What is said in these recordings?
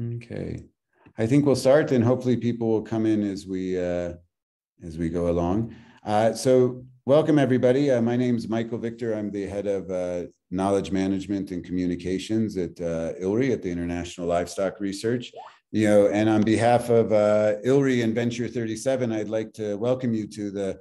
Okay. I think we'll start and hopefully people will come in as we uh, as we go along. Uh, so welcome everybody. Uh, my name is Michael Victor. I'm the head of uh, knowledge management and communications at uh, ILRI at the International Livestock Research. You know, and on behalf of uh, ILRI and Venture 37, I'd like to welcome you to the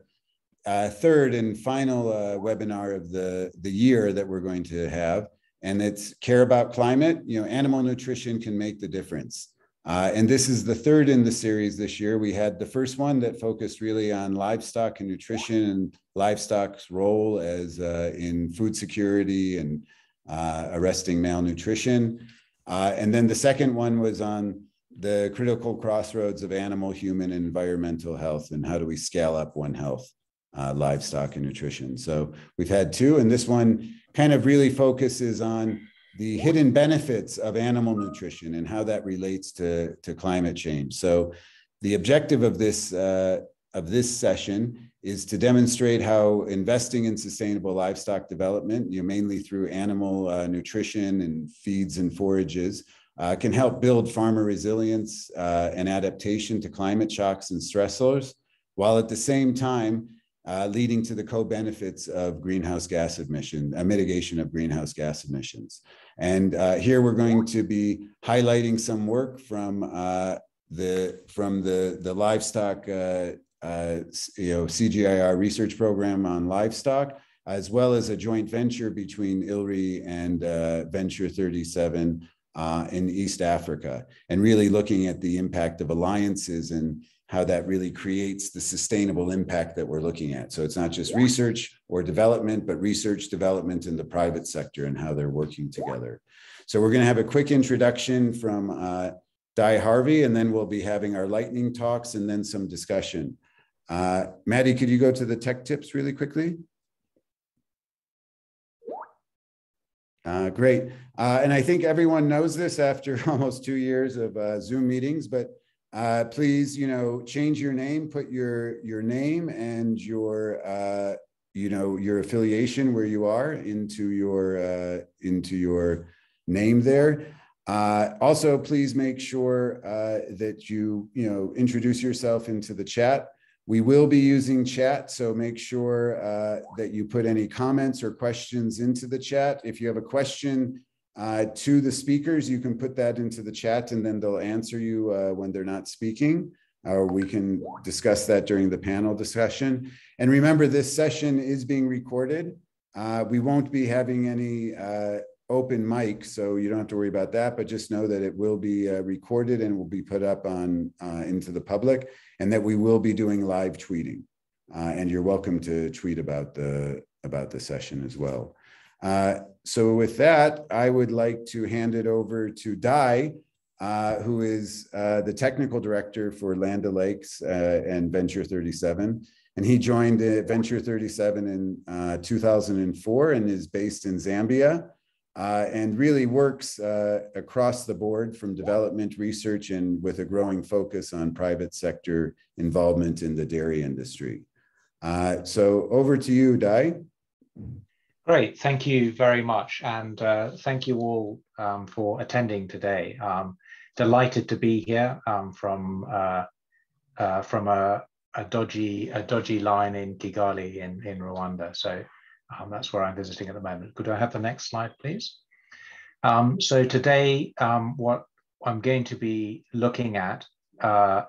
uh, third and final uh, webinar of the, the year that we're going to have. And it's care about climate. You know, animal nutrition can make the difference. Uh, and this is the third in the series this year. We had the first one that focused really on livestock and nutrition and livestock's role as uh, in food security and uh, arresting malnutrition. Uh, and then the second one was on the critical crossroads of animal, human, and environmental health and how do we scale up One Health uh, livestock and nutrition. So we've had two, and this one kind of really focuses on the hidden benefits of animal nutrition and how that relates to, to climate change. So the objective of this uh, of this session is to demonstrate how investing in sustainable livestock development, you know, mainly through animal uh, nutrition and feeds and forages, uh, can help build farmer resilience uh, and adaptation to climate shocks and stressors, while at the same time uh, leading to the co-benefits of greenhouse gas emission, uh, mitigation of greenhouse gas emissions. And uh, here we're going to be highlighting some work from uh, the from the the livestock uh, uh, you know CGIAR research program on livestock, as well as a joint venture between ILRI and Venture 37 in East Africa, and really looking at the impact of alliances and how that really creates the sustainable impact that we're looking at. So it's not just research or development, but research development in the private sector and how they're working together. So we're going to have a quick introduction from uh, Di Harvey, and then we'll be having our lightning talks and then some discussion. Uh, Maddie, could you go to the tech tips really quickly? Uh, great. Uh, and I think everyone knows this after almost two years of uh, Zoom meetings, but uh, please, you know, change your name, put your your name and your uh, you know your affiliation where you are into your uh, into your name there. Uh, also, please make sure uh, that you you know introduce yourself into the chat. We will be using chat, so make sure uh, that you put any comments or questions into the chat. If you have a question uh, to the speakers. You can put that into the chat and then they'll answer you uh, when they're not speaking, or we can discuss that during the panel discussion. And remember, this session is being recorded. Uh, we won't be having any uh, open mic, so you don't have to worry about that, but just know that it will be uh, recorded and will be put up on uh, into the public and that we will be doing live tweeting. and you're welcome to tweet about the about the session as well. Uh, so with that, I would like to hand it over to Di, uh, who is uh, the technical director for Land O'Lakes uh, and Venture 37. And he joined Venture 37 in uh, 2004 and is based in Zambia. Uh, and really works across the board from development research and with a growing focus on private sector involvement in the dairy industry. so over to you, Di. Great, thank you very much. And uh, thank you all um, for attending today. Um, delighted to be here um, from, uh, uh, from a, a, dodgy, a dodgy line in Kigali in, in Rwanda. So um, that's where I'm visiting at the moment. Could I have the next slide, please? Um, so today, um, what I'm going to be looking at uh,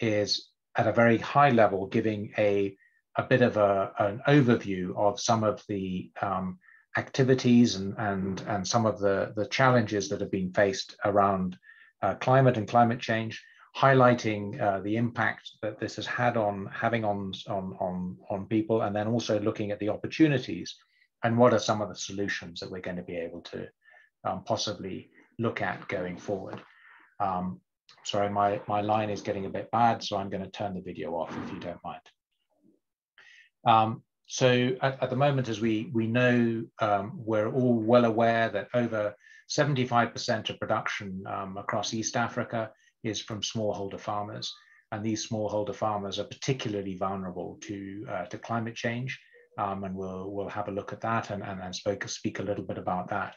is at a very high level, giving a a bit of a, an overview of some of the um, activities and, and, and some of the, the challenges that have been faced around uh, climate and climate change, highlighting uh, the impact that this has had on having on, on, on, on people, and then also looking at the opportunities and what are some of the solutions that we're going to be able to um, possibly look at going forward. Um, sorry, my, my line is getting a bit bad, so I'm going to turn the video off if you don't mind. Um, so at, at, the moment, as we, we know, um, we're all well aware that over 75% of production um, across East Africa is from smallholder farmers. And these smallholder farmers are particularly vulnerable to, uh, to climate change. Um, and we'll, we'll have a look at that and, and, and speak, speak a little bit about that.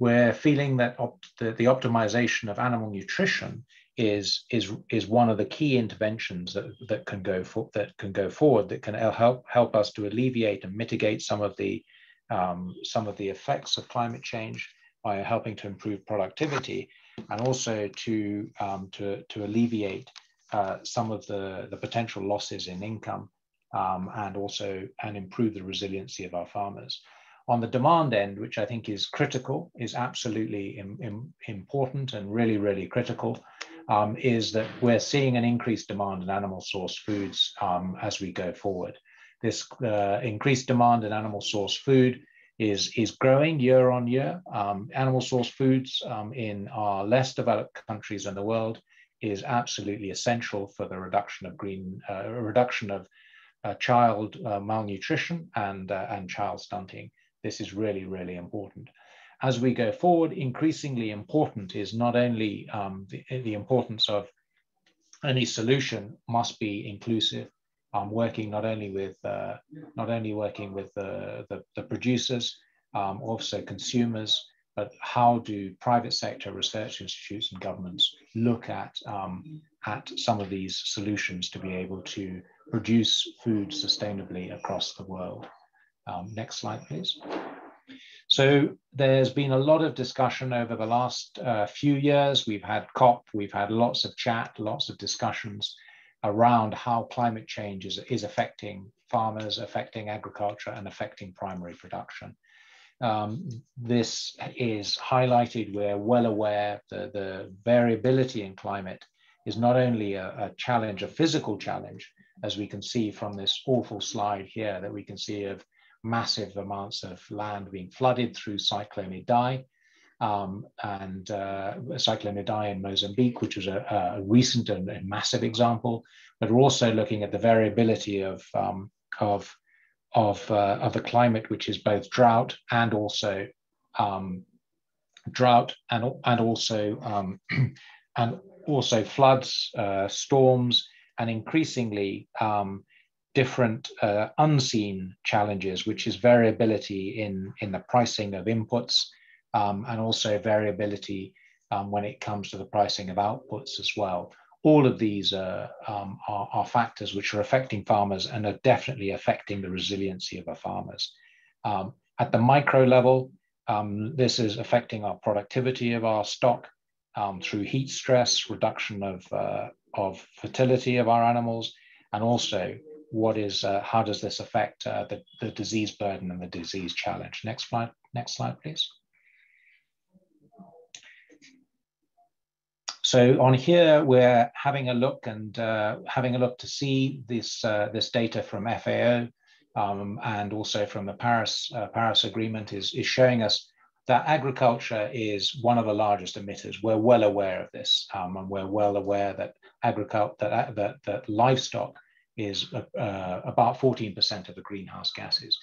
we're feeling that the, the optimization of animal nutrition is is is one of the key interventions that that can go for that can go forward that can help help us to alleviate and mitigate some of the um, some of the effects of climate change by helping to improve productivity and also to um, to to alleviate uh, some of the the potential losses in income um, and also and improve the resiliency of our farmers. On the demand end, which I think is critical, is absolutely Im, Im, important and really, really critical, um, is that we're seeing an increased demand in animal source foods um, as we go forward. This uh, increased demand in animal source food is, is growing year on year. Um, animal source foods um, in our less developed countries in the world is absolutely essential for the reduction of green, uh, reduction of uh, child uh, malnutrition and, uh, and child stunting. This is really, really important as we go forward, increasingly important is not only um, the, the, importance of any solution must be inclusive, um, working not only with uh, not only working with the, the, the producers, um, also consumers, but how do private sector research institutes and governments look at um, at some of these solutions to be able to produce food sustainably across the world. Um, next slide, please. So there's been a lot of discussion over the last uh, few years. We've had COP, we've had lots of chat, lots of discussions around how climate change is, is affecting farmers, affecting agriculture, and affecting primary production. Um, this is highlighted, we're well aware that the variability in climate is not only a, a challenge, a physical challenge, as we can see from this awful slide here that we can see of massive amounts of land being flooded through Cyclone Idai. Um, and uh, Cyclone Idai in Mozambique, which was a, a recent and massive example, but we're also looking at the variability of, um, of, of, uh, of the climate, which is both drought and also um, drought and, and also um, and also floods, uh, storms, and increasingly um, different uh, unseen challenges, which is variability in, in the pricing of inputs um, and also variability um, when it comes to the pricing of outputs as well. All of these um, are, are, factors which are affecting farmers and are definitely affecting the resiliency of our farmers. Um, at the micro level, um, this is affecting our productivity of our stock um, through heat stress, reduction of, uh, of fertility of our animals, and also what is, uh, how does this affect uh, the, the disease burden and the disease challenge? Next slide, next slide, please. So on here, we're having a look and uh, having a look to see this, uh, this data from FAO um, and also from the Paris, uh, Paris Agreement is, is showing us that agriculture is one of the largest emitters. We're well aware of this, um, and we're well aware that agriculture, that, that, that livestock is uh, about 14% of the greenhouse gases.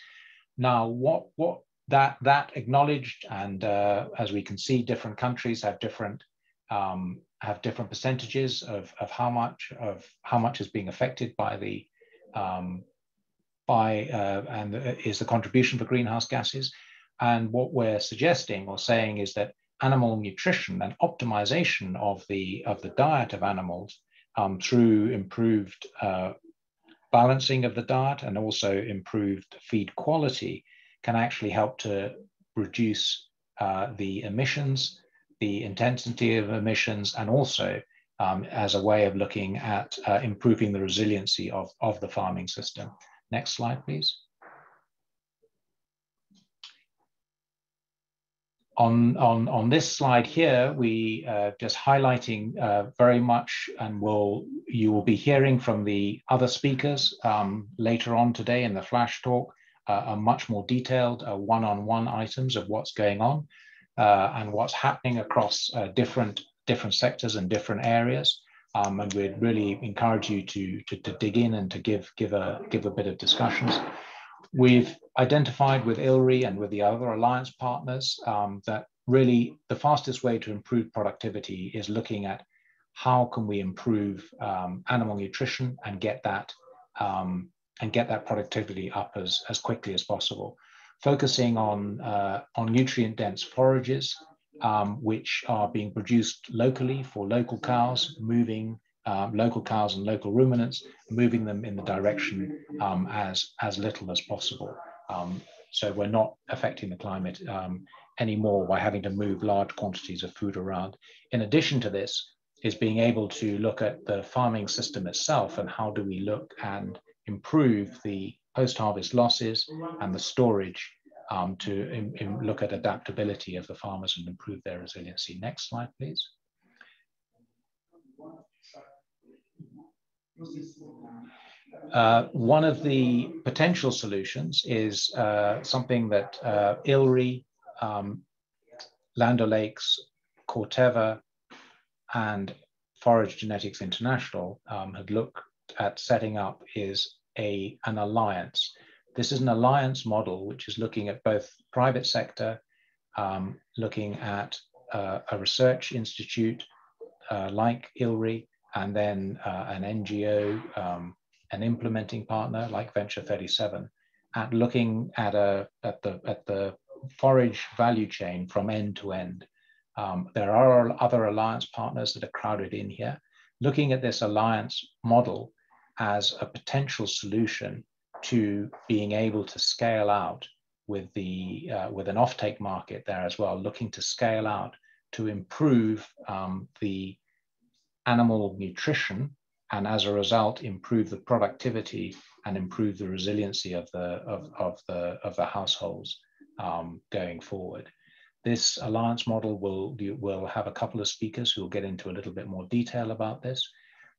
Now, what, what that, that acknowledged, and uh, as we can see, different countries have different um, have different percentages of, of how much of how much is being affected by the um, by uh, and is the contribution for greenhouse gases. And what we're suggesting or saying is that animal nutrition and optimization of the of the diet of animals um, through improved uh, balancing of the diet and also improved feed quality can actually help to reduce uh, the emissions, the intensity of emissions, and also um, as a way of looking at uh, improving the resiliency of, of the farming system. Next slide, please. On, on, on this slide here, we uh, just highlighting uh, very much, and will you will be hearing from the other speakers um, later on today in the flash talk, uh, a much more detailed uh, one-on-one -on -one items of what's going on uh, and what's happening across uh, different different sectors and different areas. Um, and we'd really encourage you to, to, to dig in and to give give a give a bit of discussions. We've identified with ILRI and with the other alliance partners um, that really the fastest way to improve productivity is looking at how can we improve um, animal nutrition and get that um, and get that productivity up as, as quickly as possible. Focusing on, uh, on nutrient dense forages um, which are being produced locally for local cows, moving um, local cows and local ruminants, moving them in the direction um, as, as little as possible. Um, so we're not affecting the climate um, anymore by having to move large quantities of food around. In addition to this, is being able to look at the farming system itself and how do we look and improve the post-harvest losses and the storage um, to in, in look at adaptability of the farmers and improve their resiliency. Next slide, please. Uh, one of the potential solutions is uh, something that uh, ILRI, um, Land O'Lakes, Corteva, and Forage Genetics International um, had looked at setting up is a, an alliance. This is an alliance model which is looking at both private sector, um, looking at uh, a research institute uh, like ILRI, and then uh, an NGO, um, an implementing partner like Venture 37, at looking at a at the at the forage value chain from end to end. Um, there are other alliance partners that are crowded in here, looking at this alliance model as a potential solution to being able to scale out with the uh, with an offtake market there as well, looking to scale out to improve um, the animal nutrition and as a result improve the productivity and improve the resiliency of the of, of the of the households um, going forward. This alliance model will will have a couple of speakers who will get into a little bit more detail about this.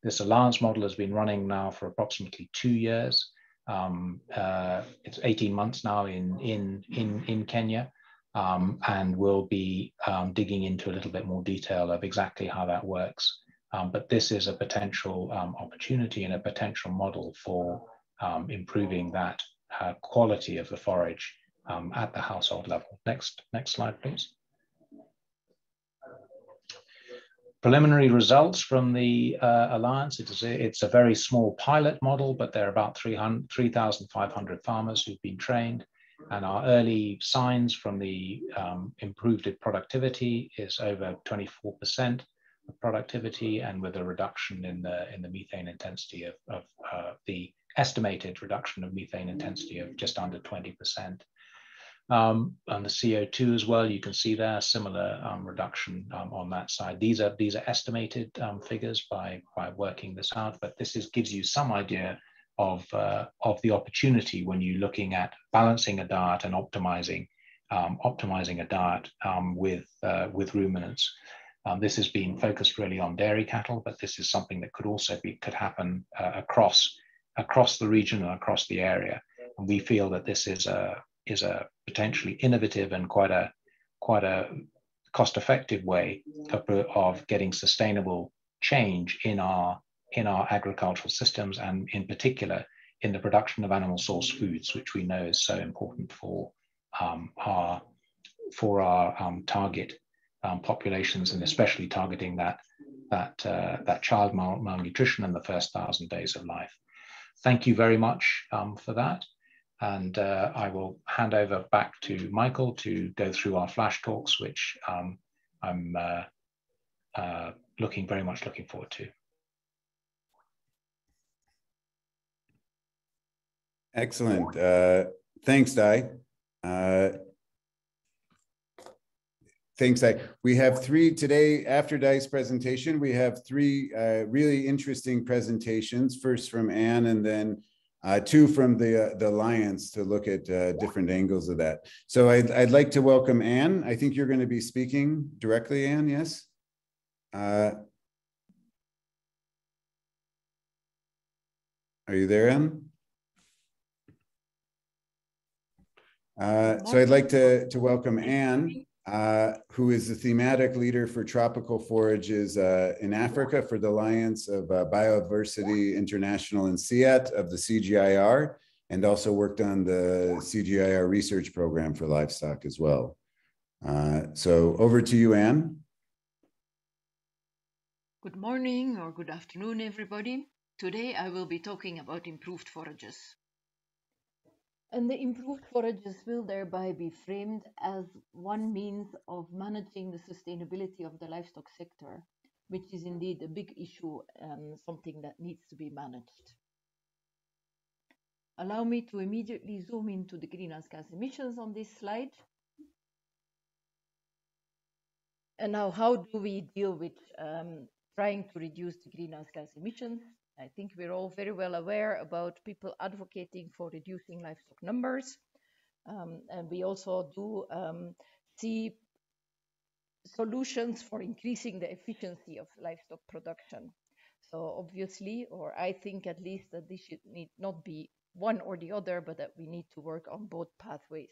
This alliance model has been running now for approximately two years. Um, uh, it's 18 months now in, in, in, in Kenya, um, and we'll be um, digging into a little bit more detail of exactly how that works. Um, but this is a potential um, opportunity and a potential model for um, improving that uh, quality of the forage at the household level. Next, next slide, please. preliminary results from the uh, alliance. It is a, it's a very small pilot model, but there are about 3,500 farmers who've been trained. And our early signs from the um, improved productivity is over 24% of productivity, and with a reduction in the in the methane intensity of, of uh, the estimated reduction of methane intensity of just under 20%. Um, and the CO2 as well, you can see there similar um, reduction um, on that side. These are these are estimated um, figures by by working this out, but this is gives you some idea of uh, of the opportunity when you're looking at balancing a diet and optimizing um, optimizing a diet um, with uh, with ruminants. This has been focused really on dairy cattle, but this is something that could also be could happen uh, across across the region and across the area. And we feel that this is a is a potentially innovative and quite a quite a cost-effective way of, of getting sustainable change in our in our agricultural systems and in particular in the production of animal source foods, which we know is so important for um, our for our um, target um, populations and especially targeting that that uh, that child mal malnutrition in the first thousand days of life. Thank you very much um, for that. And uh, I will hand over back to Michael to go through our flash talks, which um, I'm uh, uh, looking very much looking forward to. Excellent. Uh, thanks, Dai. Uh, like We have three today after dice presentation. We have three uh, really interesting presentations. First from Anne, and then uh, two from the uh, the Alliance to look at uh, different angles of that. So I'd, I'd like to welcome Anne. I think you're going to be speaking directly, Anne, yes? Uh, are you there, Anne? Uh, so I'd like to, to welcome Anne uh, who is the thematic leader for tropical forages uh, in Africa for the Alliance of uh, Biodiversity International in CIAT of the CGIAR, and also worked on the CGIAR research program for livestock as well. Uh, so over to you, Anne. Good morning or good afternoon, everybody. Today I will be talking about improved forages. And the improved forages will thereby be framed as one means of managing the sustainability of the livestock sector, which is indeed a big issue and something that needs to be managed. Allow me to immediately zoom into the greenhouse gas emissions on this slide. And now, how do we deal with um, trying to reduce the greenhouse gas emissions? I think we're all very well aware about people advocating for reducing livestock numbers. Um, and we also do um, see solutions for increasing the efficiency of livestock production. So obviously, or I think at least that this should need not be one or the other, but that we need to work on both pathways.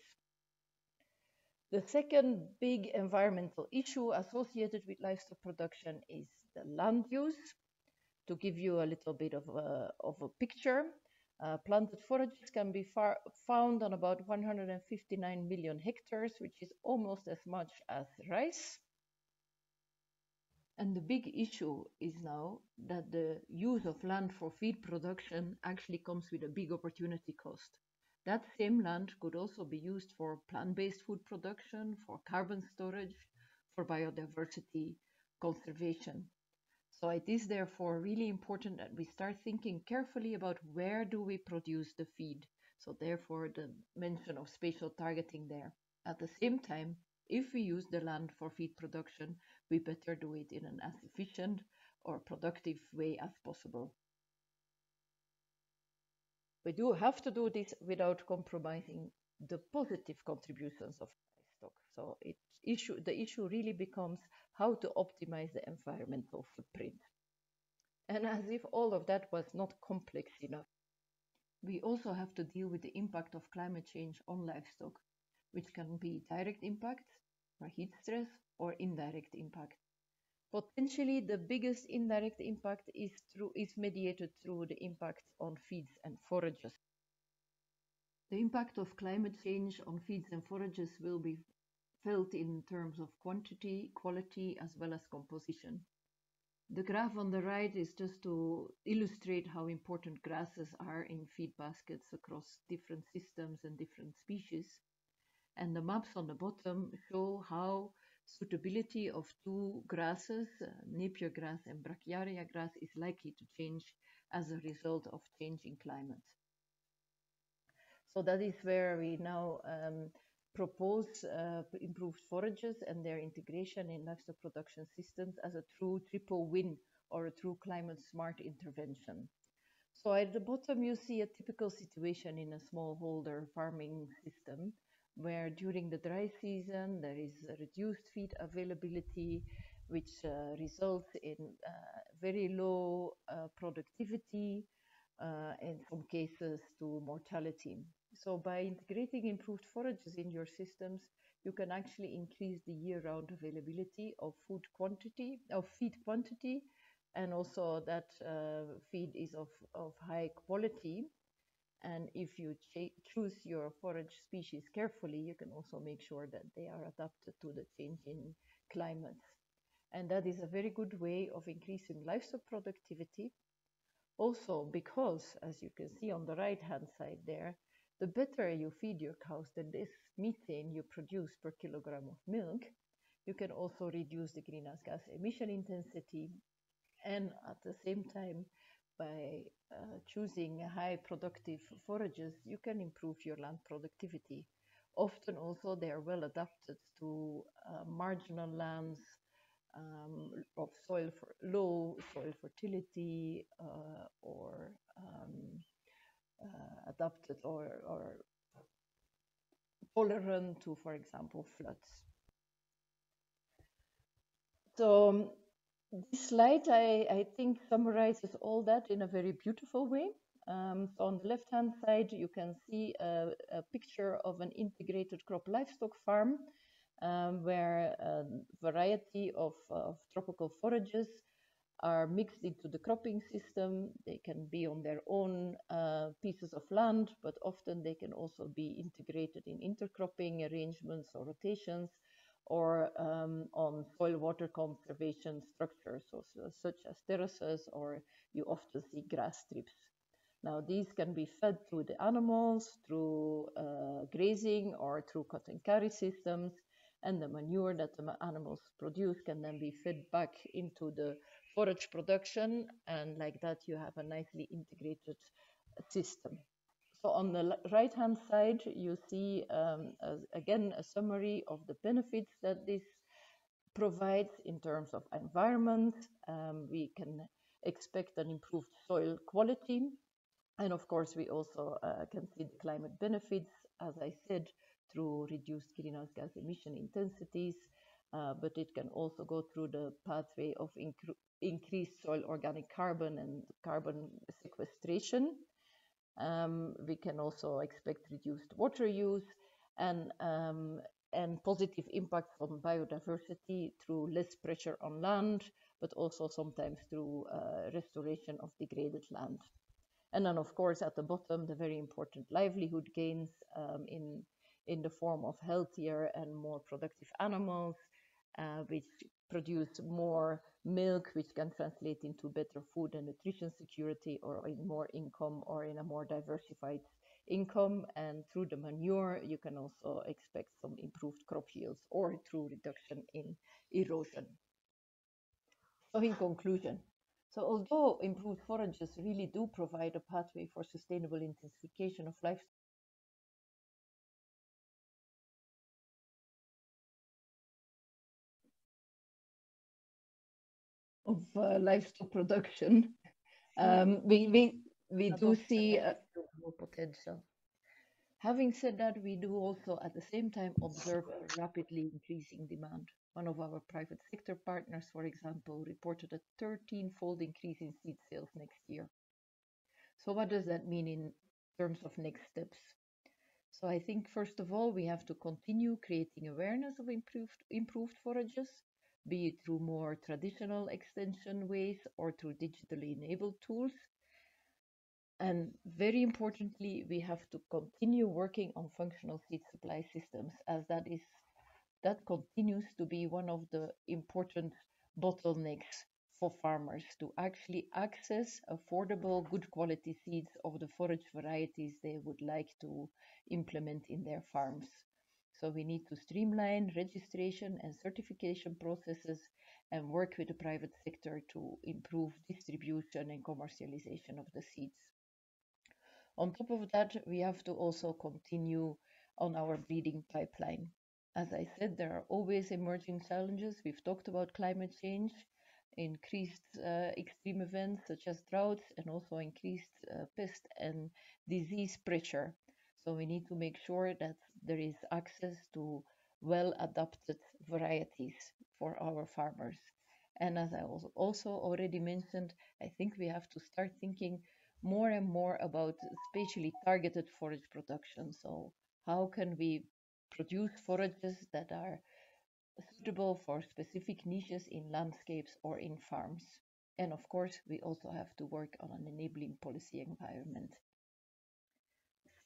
The second big environmental issue associated with livestock production is the land use. To give you a little bit of a, of a picture, uh, planted forages can be far, found on about 159 million hectares, which is almost as much as rice. And the big issue is now that the use of land for feed production actually comes with a big opportunity cost. That same land could also be used for plant-based food production, for carbon storage, for biodiversity conservation. So it is therefore really important that we start thinking carefully about where do we produce the feed. So therefore the mention of spatial targeting there. At the same time, if we use the land for feed production, we better do it in an as efficient or productive way as possible. We do have to do this without compromising the positive contributions of livestock. So issue, the issue really becomes how to optimize the environmental footprint. And as if all of that was not complex enough, we also have to deal with the impact of climate change on livestock, which can be direct impact or heat stress or indirect impact. Potentially, the biggest indirect impact is, through, is mediated through the impact on feeds and forages. The impact of climate change on feeds and forages will be felt in terms of quantity, quality, as well as composition. The graph on the right is just to illustrate how important grasses are in feed baskets across different systems and different species. And the maps on the bottom show how suitability of two grasses, Napier grass and Brachiaria grass, is likely to change as a result of changing climate. So that is where we now um, propose uh, improved forages and their integration in livestock production systems as a true triple win or a true climate smart intervention. So at the bottom, you see a typical situation in a smallholder farming system where during the dry season there is reduced feed availability, which uh, results in uh, very low uh, productivity, uh, in some cases to mortality. So by integrating improved forages in your systems, you can actually increase the year-round availability of food quantity, of feed quantity, and also that uh, feed is of, of high quality. And if you choose your forage species carefully, you can also make sure that they are adapted to the changing climate. And that is a very good way of increasing livestock productivity. Also, because, as you can see on the right hand side there, the better you feed your cows, the less methane you produce per kilogram of milk. You can also reduce the greenhouse gas emission intensity. And at the same time, by uh, choosing high productive forages, you can improve your land productivity. Often also they are well adapted to uh, marginal lands um, of soil for low soil fertility uh, or um, uh, adapted or, or tolerant to, for example, floods. So um, this slide, I, I, think, summarizes all that in a very beautiful way. Um, so on the left-hand side, you can see a, a, picture of an integrated crop livestock farm um, where a variety of, of tropical forages are mixed into the cropping system. They can be on their own uh, pieces of land, but often they can also be integrated in intercropping arrangements or rotations or um, on soil water conservation structures, so, so, such as terraces, or you often see grass strips. Now, these can be fed through the animals, through uh, grazing, or through cut and carry systems. And the manure that the animals produce can then be fed back into the forage production. And like that, you have a nicely integrated system. So on the right hand side, you see um, again a summary of the benefits that this provides in terms of environment. Um, we can expect an improved soil quality. And of course, we also uh, can see the climate benefits, as I said, through reduced greenhouse gas emission intensities, uh, but it can also go through the pathway of increased soil organic carbon and carbon sequestration. Um, we can also expect reduced water use and, um, and positive impacts on biodiversity through less pressure on land, but also sometimes through uh, restoration of degraded land. And then, of course, at the bottom, the very important livelihood gains um, in, in the form of healthier and more productive animals, uh, which produce more milk, which can translate into better food and nutrition security or in more income or in a more diversified income. And through the manure, you can also expect some improved crop yields or through reduction in erosion. So in conclusion, so although improved forages really do provide a pathway for sustainable intensification of livestock of uh, livestock production, um, we, we, we do see more potential. Having said that, we do also at the same time observe a rapidly increasing demand. One of our private sector partners, for example, reported a 13 fold increase in seed sales next year. So, what does that mean in terms of next steps? So, I think first of all, we have to continue creating awareness of improved, improved forages be it through more traditional extension ways or through digitally enabled tools. And very importantly, we have to continue working on functional seed supply systems as that is that continues to be one of the important bottlenecks for farmers to actually access affordable, good quality seeds of the forage varieties they would like to implement in their farms. So we need to streamline registration and certification processes and work with the private sector to improve distribution and commercialization of the seeds. On top of that, we have to also continue on our breeding pipeline. As I said, there are always emerging challenges. We've talked about climate change, increased uh, extreme events such as droughts, and also increased uh, pest and disease pressure. So we need to make sure that there is access to well adapted varieties for our farmers. And as I also already mentioned, I think we have to start thinking more and more about spatially targeted forage production. So, how can we produce forages that are suitable for specific niches in landscapes or in farms? And of course, we also have to work on an enabling policy environment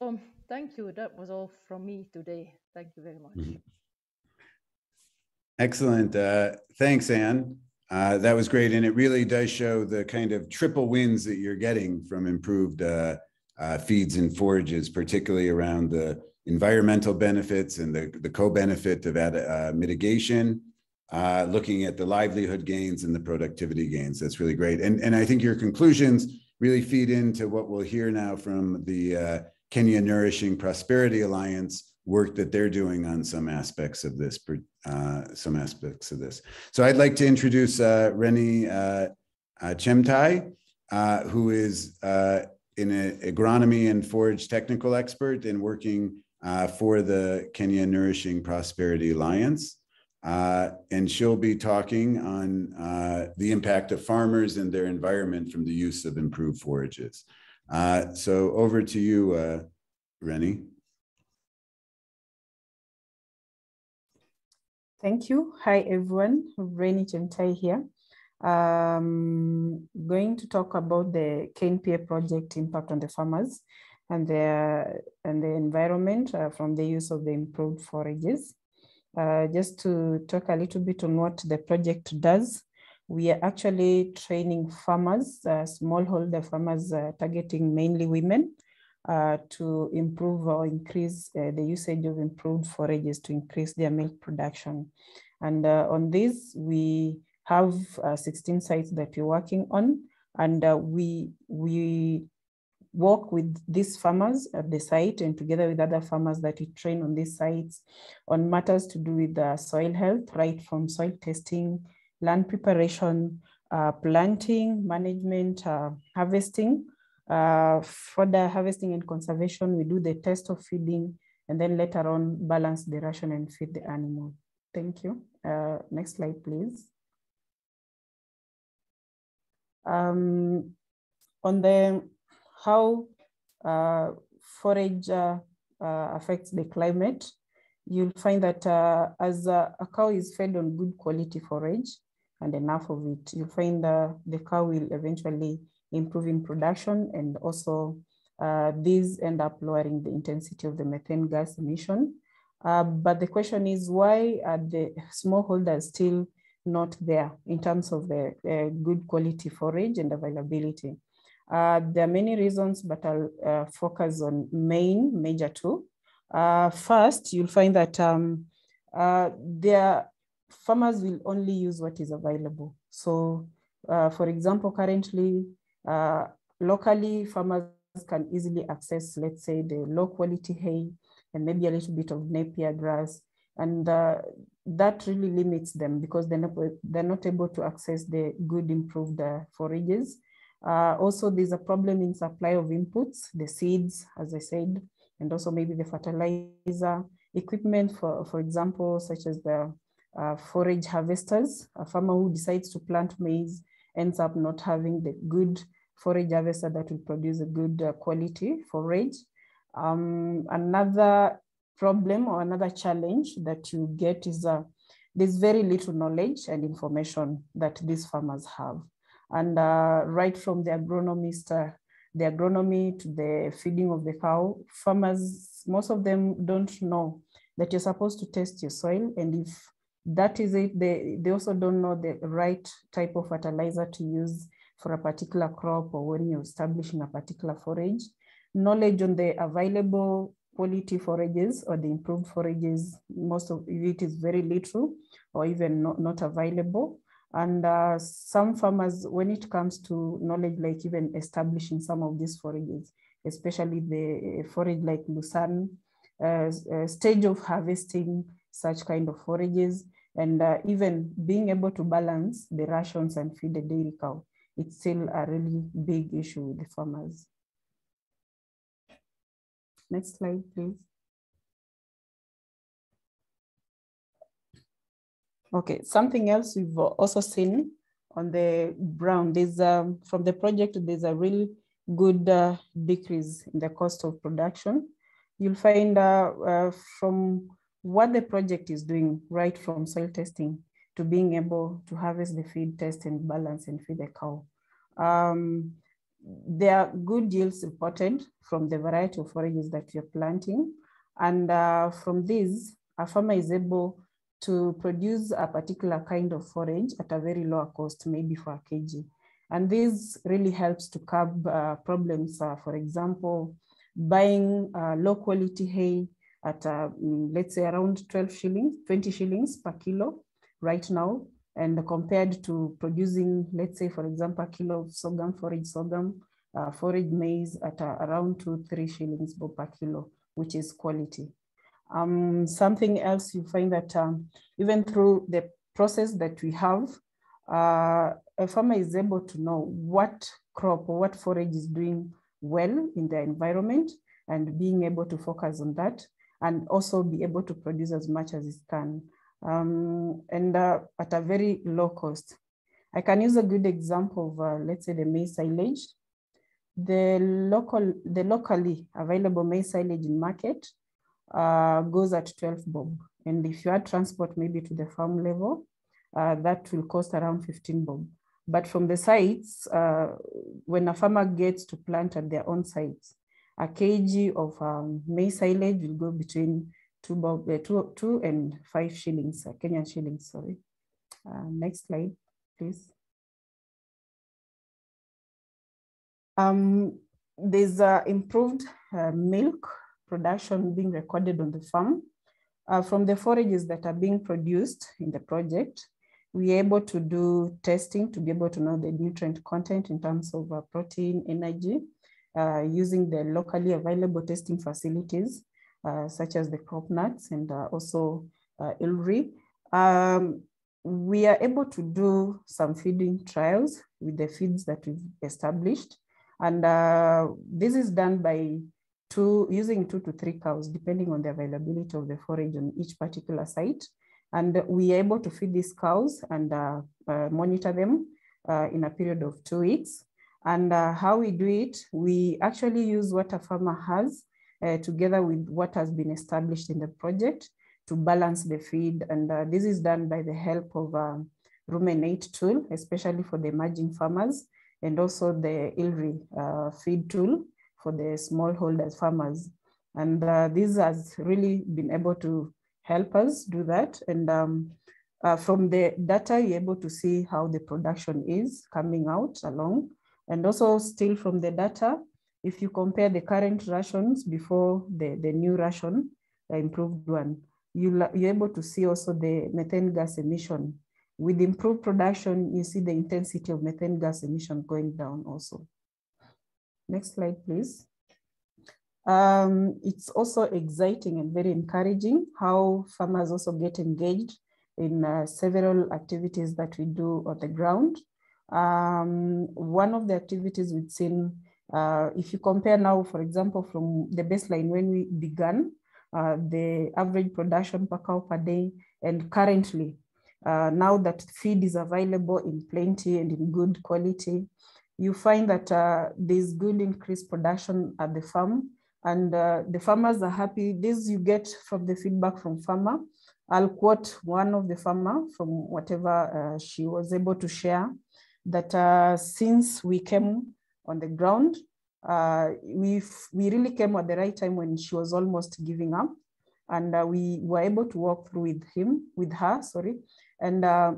um, thank you. That was all from me today. Thank you very much. Mm-hmm. Excellent. Uh, thanks, Anne. Uh, that was great. And it really does show the kind of triple wins that you're getting from improved uh, uh feeds and forages, particularly around the environmental benefits and the, the co-benefit of uh, mitigation, uh, looking at the livelihood gains and the productivity gains. That's really great. And, and I think your conclusions really feed into what we'll hear now from the Kenya Nourishing Prosperity Alliance work that they're doing on some aspects of this, uh, some aspects of this. So I'd like to introduce uh, uh, uh Chemtai, uh, who is uh, an agronomy and forage technical expert and working for the Kenya Nourishing Prosperity Alliance. and she'll be talking on the impact of farmers and their environment from the use of improved forages. Uh, so over to you, uh, Rennie. Thank you. Hi, everyone. Rennie Chemtai here. Um, going to talk about the KNPA project impact on the farmers and the, and the environment uh, from the use of the improved forages. Uh, just to talk a little bit on what the project does. We are actually training farmers, uh, smallholder farmers uh, targeting mainly women uh, to improve or increase uh, the usage of improved forages to increase their milk production. And uh, on this, we have uh, 16 sites that we're working on, and we, we work with these farmers at the site and together with other farmers that we train on these sites on matters to do with soil health, right from soil testing, land preparation, uh, planting, management, uh, harvesting. Uh, for the harvesting and conservation, we do the test of feeding and then later on balance the ration and feed the animal. Thank you. Uh, next slide, please. Um, on the how uh, forage uh, uh, affects the climate, you'll find that as a, a, cow is fed on good quality forage and enough of it, you'll find that the cow will eventually improve in production and also uh, these end up lowering the intensity of the methane gas emission. Uh, but the question is why are the smallholders still not there in terms of the uh, good quality forage and availability? Uh, there are many reasons, but I'll uh, focus on main, major two. Uh, first, you'll find that um, their farmers will only use what is available. So, uh, for example, currently, uh, locally, farmers can easily access, let's say, the low quality hay and maybe a little bit of Napier grass. And that really limits them because they're not, they're not able to access the good improved forages. Uh, also, there's a problem in supply of inputs, the seeds, as I said, and also maybe the fertilizer, equipment, for, for example, such as the uh, forage harvesters. A farmer who decides to plant maize ends up not having the good forage harvester that will produce a good uh, quality forage. Um, another problem or another challenge that you get is uh, there's very little knowledge and information that these farmers have. And uh, right from the agronomist, uh, the agronomy to the feeding of the cow, farmers, most of them don't know that you're supposed to test your soil. And if that is it, they, they also don't know the right type of fertilizer to use for a particular crop or when you're establishing a particular forage. Knowledge on the available quality forages or the improved forages, most of it is very little or even not, not available. And uh, some farmers, when it comes to knowledge, like even establishing some of these forages, especially the forage like Lucerne, uh, uh, stage of harvesting such kind of forages, and uh, even being able to balance the rations and feed the dairy cow, it's still a really big issue with the farmers. Next slide, please. Okay, something else we've also seen on the ground is um, from the project, there's a really good uh, decrease in the cost of production. You'll find uh, uh, from what the project is doing, right from soil testing to being able to harvest the feed, test and balance and feed the cow. Um, there are good yields reported from the variety of forages that you're planting. And uh, from these, a farmer is able to produce a particular kind of forage at a very lower cost, maybe for a kg. And this really helps to curb uh, problems, uh, for example, buying uh, low quality hay at, uh, mm, let's say, around 12 shillings, 20 shillings per kilo right now, and compared to producing, let's say, for example, a kilo of sorghum, forage sorghum, uh, forage maize at uh, around two, three shillings per kilo, which is quality. Um, something else you find that um, even through the process that we have, uh, a farmer is able to know what crop or what forage is doing well in the environment and being able to focus on that and also be able to produce as much as it can um, and uh, at a very low cost. I can use a good example of, uh, let's say the maize silage. The local, the locally available maize silage in market uh, goes at 12 bob. And if you add transport maybe to the farm level, uh, that will cost around 15 bob. But from the sites, uh, when a farmer gets to plant at their own sites, a kg of um, maize silage will go between two, bob, uh, two, two and five shillings, uh, Kenyan shillings, sorry. Uh, next slide, please. Um, there's uh, improved uh, milk production being recorded on the farm. Uh, from the forages that are being produced in the project, we're able to do testing to be able to know the nutrient content in terms of protein, energy, uh, using the locally available testing facilities, uh, such as the CropNuts and also ILRI. Um, we are able to do some feeding trials with the feeds that we've established. And uh, this is done by two, using two to three cows, depending on the availability of the forage on each particular site. And we are able to feed these cows and uh, uh, monitor them uh, in a period of two weeks. And uh, how we do it, we actually use what a farmer has uh, together with what has been established in the project to balance the feed. And uh, this is done by the help of a ruminate tool, especially for the emerging farmers, and also the ILRI uh, feed tool for the smallholders farmers. And uh, this has really been able to help us do that. And um, uh, from the data, you're able to see how the production is coming out along. And also still from the data, if you compare the current rations before the, the new ration, the improved one, you, you're able to see also the methane gas emission. With improved production, you see the intensity of methane gas emission going down also. Next slide, please. Um, it's also exciting and very encouraging how farmers also get engaged in uh, several activities that we do on the ground. Um, one of the activities we've seen, uh, if you compare now, for example, from the baseline when we began, uh, the average production per cow per day. And currently, uh, now that feed is available in plenty and in good quality, you find that uh, there's good increased production at the farm and uh, the farmers are happy. This you get from the feedback from farmer. I'll quote one of the farmer from whatever uh, she was able to share that uh, since we came on the ground, uh, we we really came at the right time when she was almost giving up, and uh, we were able to walk through with him, with her, sorry, and uh,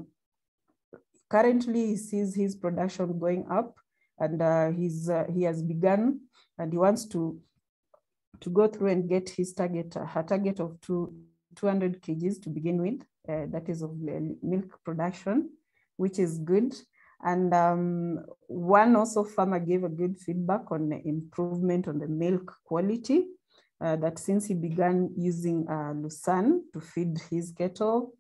currently he sees his production going up, and uh, he's uh, he has begun, and he wants to to go through and get his target, her target of two, 200 kgs to begin with, that is of milk production, which is good. And um, one also farmer gave a good feedback on the improvement on the milk quality. Uh, that since he began using uh, Lucerne to feed his cattle,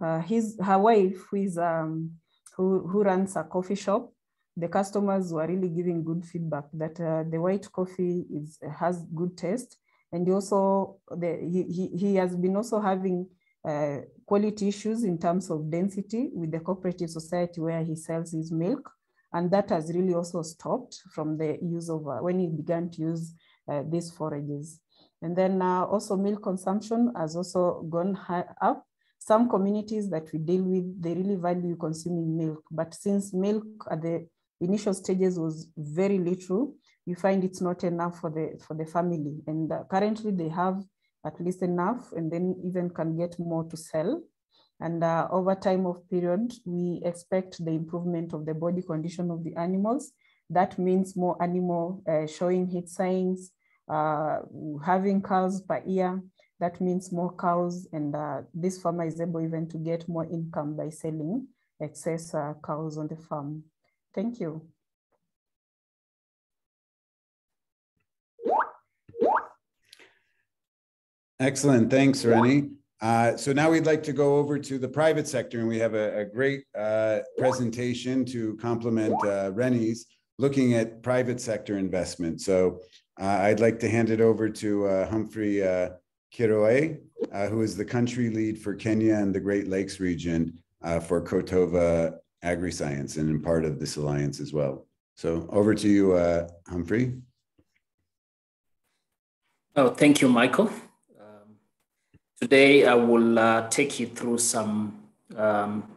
uh, his her wife, who is um, who, who runs a coffee shop, the customers were really giving good feedback that uh, the white coffee is has good taste, and also the, he, he, he has been also having uh, quality issues in terms of density with the cooperative society where he sells his milk. And that has really also stopped from the use of, uh, when he began to use uh, these forages. And then uh, also milk consumption has also gone up. Some communities that we deal with, they really value consuming milk. But since milk at the initial stages was very little, you find it's not enough for the, for the family. And uh, currently they have at least enough and then even can get more to sell. And uh, over time of period, we expect the improvement of the body condition of the animals. That means more animal uh, showing heat signs, uh, having cows per year. That means more cows and uh, this farmer is able even to get more income by selling excess uh, cows on the farm. Thank you. Excellent. Thanks, Rennie. Uh, so now we'd like to go over to the private sector, and we have a, a great uh, presentation to complement uh, Rennie's looking at private sector investment. So uh, I'd like to hand it over to uh, Humphrey uh, Kiroe, who is the country lead for Kenya and the Great Lakes region for Corteva AgriScience and part of this alliance as well. So over to you, Humphrey. Oh, thank you, Michael. Today, I will uh, take you through some um,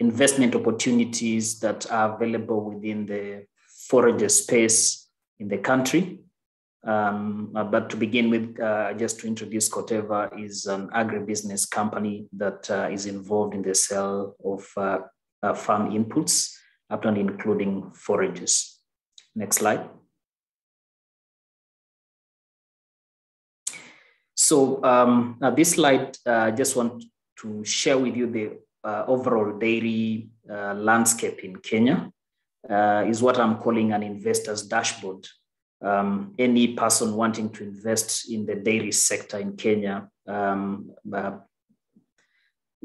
investment opportunities that are available within the forager space in the country. Um, but to begin with, uh, just to introduce Corteva is an agribusiness company that uh, is involved in the sale of uh, uh, farm inputs, up and including forages. Next slide. So um, this slide, uh, I just want to share with you the uh, overall dairy uh, landscape in Kenya. Is what I'm calling an investor's dashboard. Um, any person wanting to invest in the dairy sector in Kenya um, uh,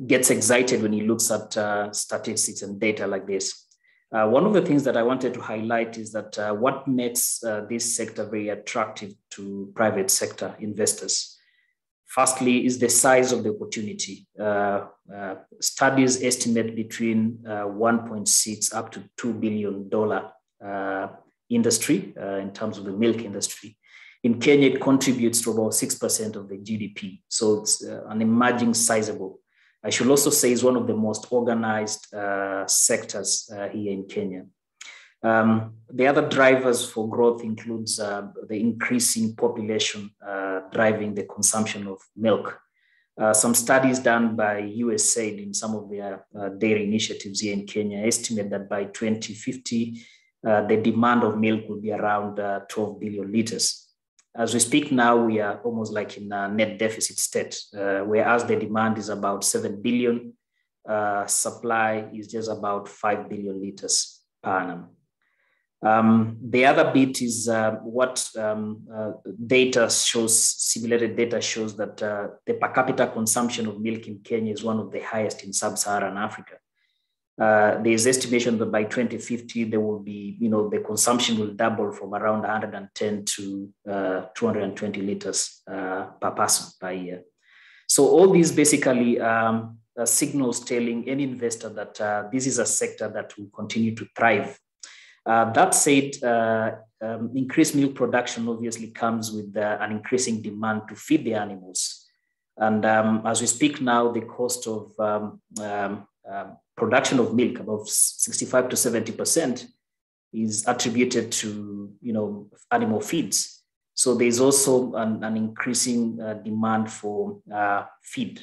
gets excited when he looks at uh, statistics and data like this. Uh, one of the things that I wanted to highlight is that what makes this sector very attractive to private sector investors. Firstly, is the size of the opportunity. Uh, studies estimate between 1.6 up to $2 billion industry in terms of the milk industry. In Kenya, it contributes to about 6% of the GDP. So it's an emerging sizable I should also say is one of the most organized uh, sectors uh, here in Kenya. Um, the other drivers for growth includes uh, the increasing population uh, driving the consumption of milk. Uh, some studies done by USAID in some of their uh, dairy initiatives here in Kenya estimate that by 2050, the demand of milk will be around 12 billion liters. As we speak now, we are almost like in a net deficit state, uh, whereas the demand is about 7 billion, uh, supply is just about 5 billion liters per annum. Um, the other bit is uh, what um, uh, data shows, simulated data shows that uh, the per capita consumption of milk in Kenya is one of the highest in sub-Saharan Africa. Uh, there's estimation that by 2050 there will be, you know, the consumption will double from around 110 to uh, 220 liters uh, per person per year. So all these basically um, signals telling any investor that this is a sector that will continue to thrive. Uh, that said, um, increased milk production obviously comes with an increasing demand to feed the animals. And um, as we speak now, the cost of um, um, um production of milk, above 65 to 70%, is attributed to you know animal feeds. So there's also an, an increasing uh, demand for uh, feed.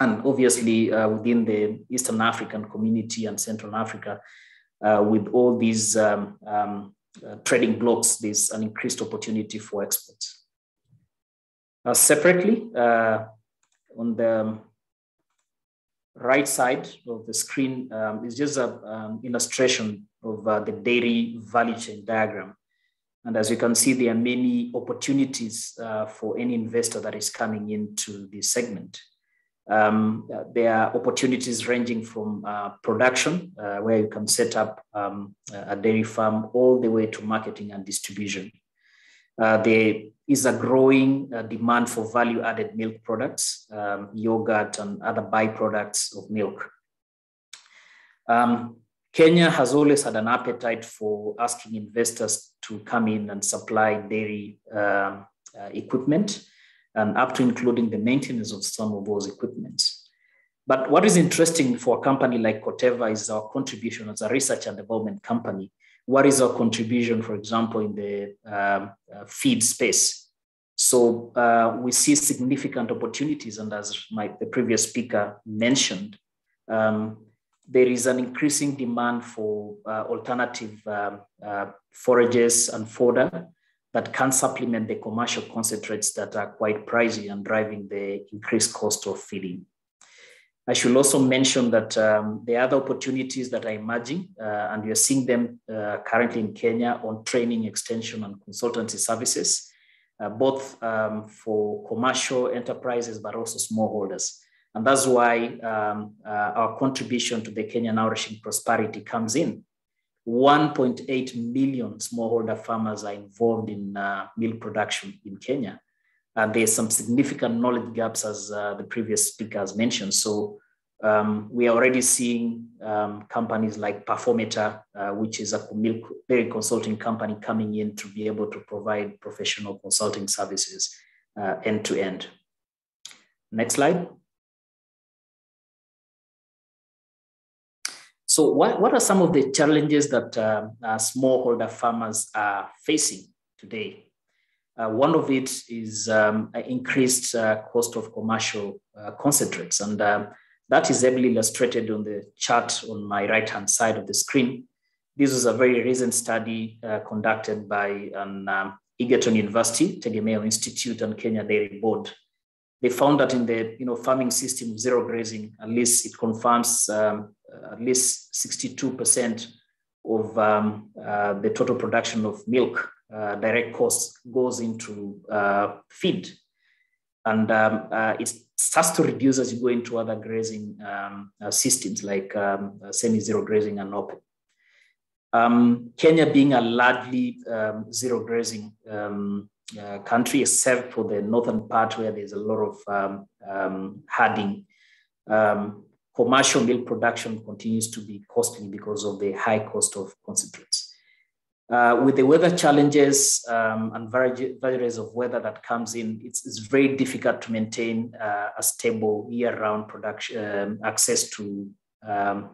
And obviously uh, within the Eastern African community and Central Africa, uh, with all these um, um, uh, trading blocks, there's an increased opportunity for exports. Uh, separately, on the right side of the screen um, is just an um, illustration of uh, the dairy value chain diagram. And as you can see, there are many opportunities uh, for any investor that is coming into this segment. Um, there are opportunities ranging from uh, production, uh, where you can set up um, a dairy farm, all the way to marketing and distribution. Uh, there is a growing uh, demand for value added milk products, um, yogurt, and other byproducts of milk. Um, Kenya has always had an appetite for asking investors to come in and supply dairy um, uh, equipment and up to including the maintenance of some of those equipments. But what is interesting for a company like Corteva is our contribution as a research and development company what is our contribution, for example, in the um, uh, feed space. So uh, we see significant opportunities, and as my the previous speaker mentioned, um, there is an increasing demand for uh, alternative um, uh, forages and fodder that can supplement the commercial concentrates that are quite pricey and driving the increased cost of feeding. I should also mention that um, the other opportunities that are emerging, uh, and we are seeing them uh, currently in Kenya on training, extension, and consultancy services, uh, both um, for commercial enterprises, but also smallholders. And that's why um, uh, our contribution to the Kenya Nourishing Prosperity comes in. 1.8 million smallholder farmers are involved in uh, milk production in Kenya. Uh, there's some significant knowledge gaps, as uh, the previous speaker has mentioned. So um, we are already seeing um, companies like Performata, uh, which is a milk dairy consulting company, coming in to be able to provide professional consulting services uh, end to end. Next slide. So what, what are some of the challenges that uh, smallholder farmers are facing today uh, one of it is um, increased uh, cost of commercial uh, concentrates. And um, That is ably illustrated on the chart on my right-hand side of the screen. This was a very recent study uh, conducted by an um, Egerton University, Tegemeo Institute, and Kenya Dairy Board. They found that in the you know, farming system zero grazing, at least it confirms um, at least 62% of um, uh, the total production of milk uh, direct cost goes into uh, feed. And um, uh, it starts to reduce as you go into other grazing um, uh, systems like um, semi-zero grazing and open. Um, Kenya being a largely zero grazing uh, country, except for the northern part where there's a lot of um, um, herding, um, commercial milk production continues to be costly because of the high cost of concentrates. Uh, with the weather challenges um, and varieties of weather that comes in, it's, it's very difficult to maintain uh, a stable year-round production um, access to um,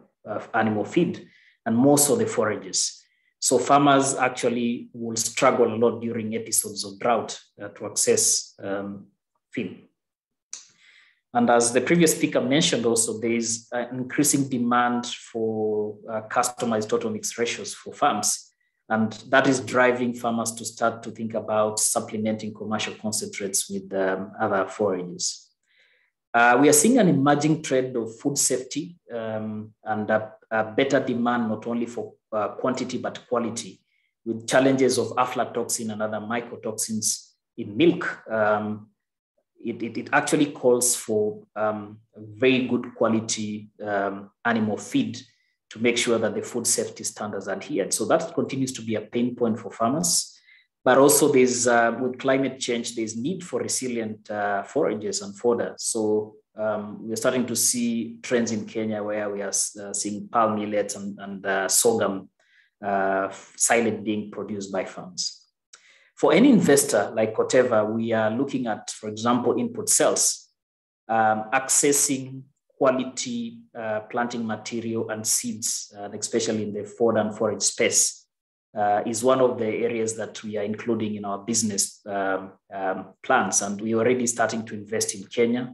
animal feed and most of the forages. So farmers actually will struggle a lot during episodes of drought uh, to access um, feed. And as the previous speaker mentioned also, there is an increasing demand for uh, customized total mix ratios for farms. And that is driving farmers to start to think about supplementing commercial concentrates with um, other forages. Uh, we are seeing an emerging trend of food safety um, and a, a, better demand not only for uh, quantity but quality, with challenges of aflatoxin and other mycotoxins in milk. Um, it, it, it, actually calls for um, very good quality um, animal feed to make sure that the food safety standards are adhered. So that continues to be a pain point for farmers. But also there's, uh, with climate change, there's need for resilient uh, forages and fodder. So um, we're starting to see trends in Kenya where we are uh, seeing palm millets and, and uh, sorghum uh, silage being produced by farms. For any investor like Corteva, we are looking at, for example, input cells, um, accessing quality uh, planting material and seeds, and especially in the fodder and forage space uh, is one of the areas that we are including in our business um, um, plans. And we're already starting to invest in Kenya.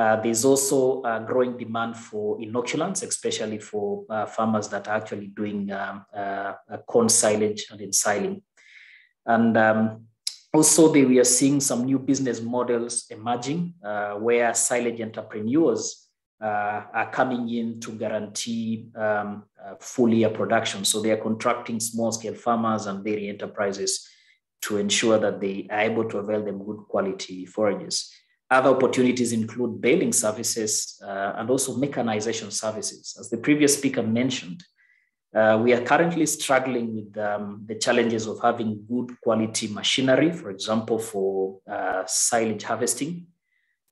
Uh, there's also a growing demand for inoculants, especially for uh, farmers that are actually doing um, uh, corn silage and ensiling. And um, also, we are seeing some new business models emerging uh, where silage entrepreneurs uh, are coming in to guarantee um, uh, full year production. So they are contracting small scale farmers and dairy enterprises to ensure that they are able to avail them good quality forages. Other opportunities include baling services uh, and also mechanization services. As the previous speaker mentioned, uh, we are currently struggling with um, the challenges of having good quality machinery, for example, for uh, silage harvesting,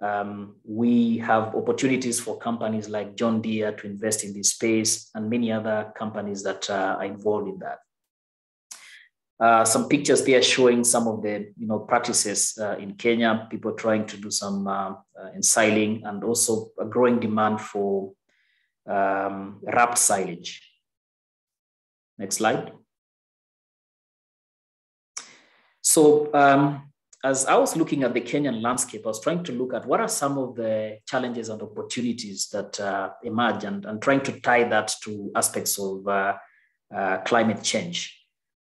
um, we have opportunities for companies like John Deere to invest in this space and many other companies that uh, are involved in that. Uh, some pictures there showing some of the you know practices uh, in Kenya, people trying to do some uh, uh ensiling and also a growing demand for um, wrapped silage. Next slide. So um, as I was looking at the Kenyan landscape, I was trying to look at what are some of the challenges and opportunities that uh, emerge and, and trying to tie that to aspects of uh, uh, climate change.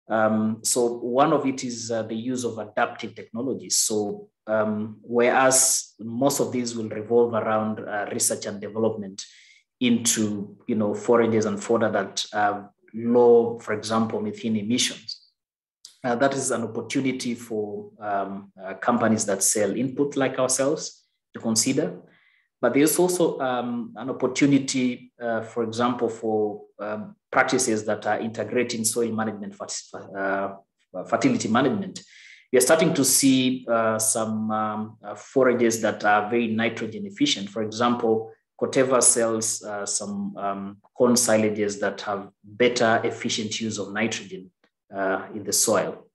Um, so one of it is uh, the use of adaptive technologies. So um, whereas most of these will revolve around uh, research and development into you know forages and fodder that have low, for example, methane emissions. Uh, that is an opportunity for um, uh, companies that sell input like ourselves to consider. But there's also um, an opportunity, uh, for example, for um, practices that are integrating soil management, uh, fertility management. We are starting to see uh, some um, uh, forages that are very nitrogen efficient. For example, Corteva sells some um, corn silages that have better efficient use of nitrogen uh, in the soil.